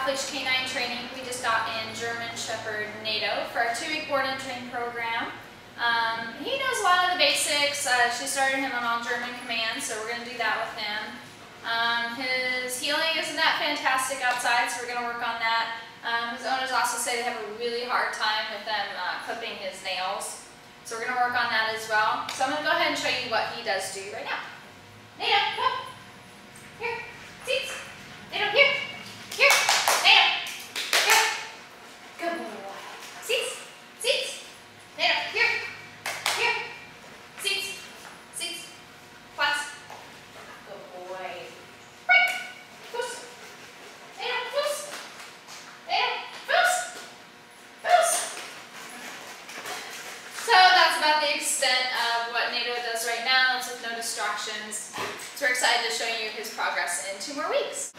Off-Leash Canine Training. We just got in German Shepherd NATO for our two-week board and train program. Um, he knows a lot of the basics. Uh, she started him on all German commands, so we're going to do that with him. Um, his heeling isn't that fantastic outside, so we're going to work on that. Um, his owners also say they have a really hard time with them uh, clipping his nails. So we're going to work on that as well. So I'm going to go ahead and show you what he does do right now. NATO, come. Here. Sitz. NATO. Here. Good boy. Sitz. Sitz. NATO, here. Here. Sitz. Sitz. Platz. Good boy. Right. Goose. NATO, goose. NATO, goose. Goose. So that's about the extent of what NATO does right now. It's with no So we're excited to show you his progress in two more weeks.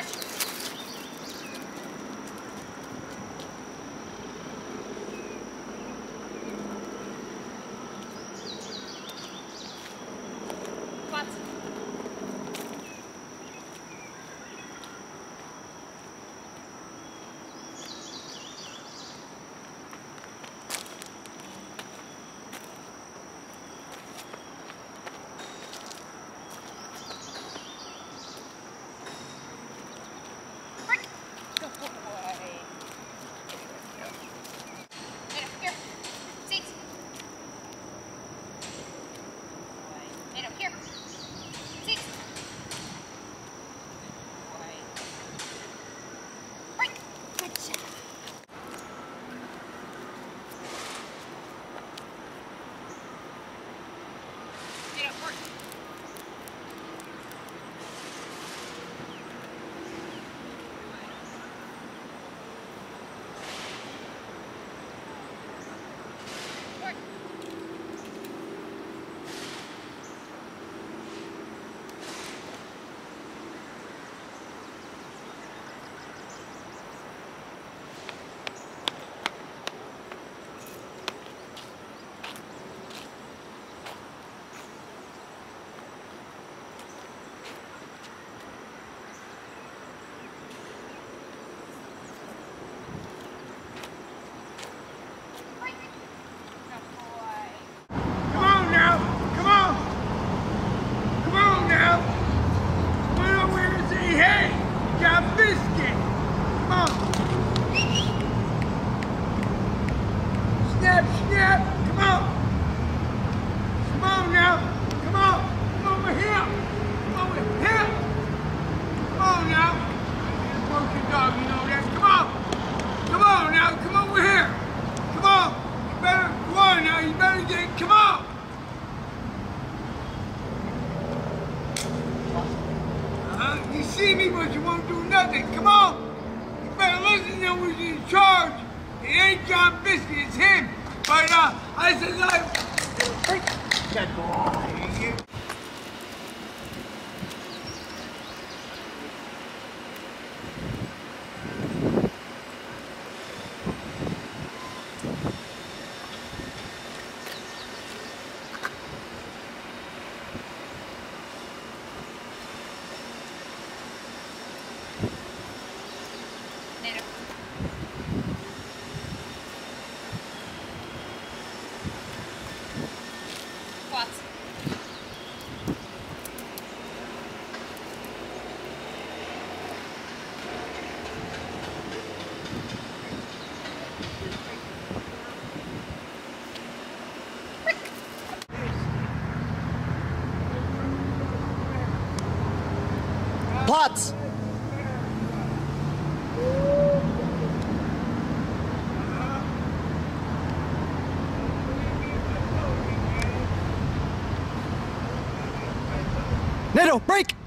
NATO, nothing. Come on. You better listen to who's in charge. It ain't John Biscuit, it's him. But uh, I said, like, good boy. Potts! Nato, break!